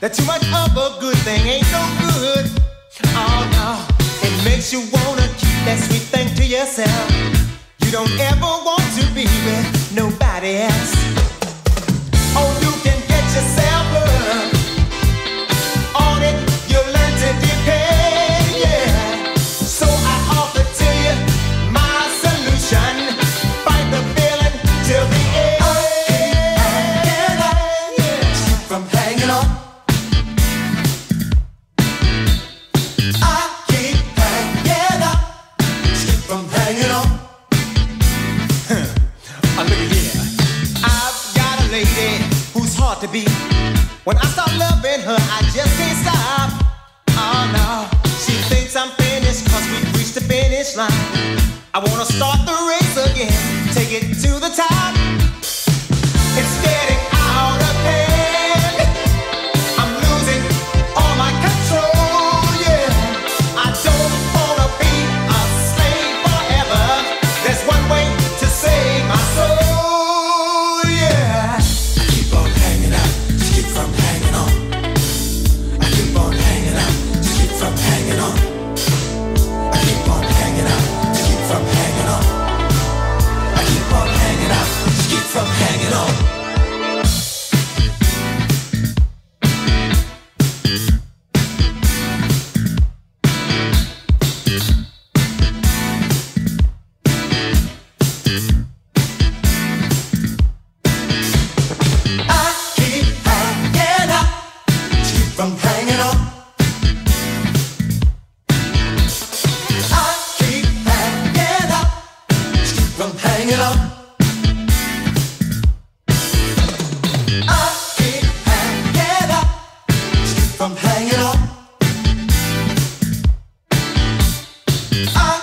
That too much of a good thing ain't no good. Oh no, it makes you wanna keep that sweet thing to yourself. You don't ever want to be with nobody else. to be. When I start loving her, I just can't stop. Oh no, she thinks I'm finished, cause we reached the finish line. I wanna start the race again, take it to the top. I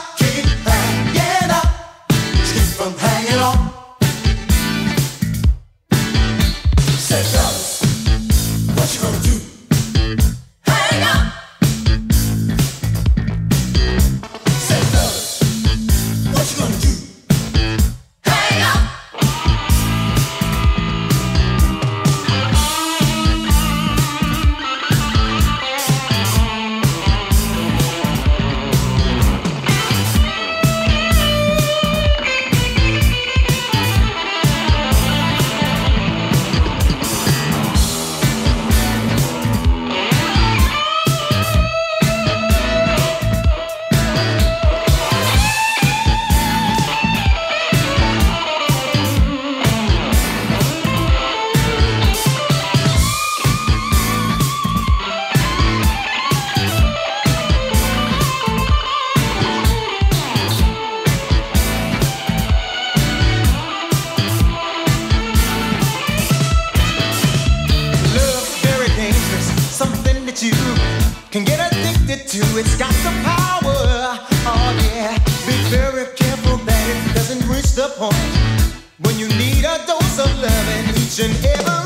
each and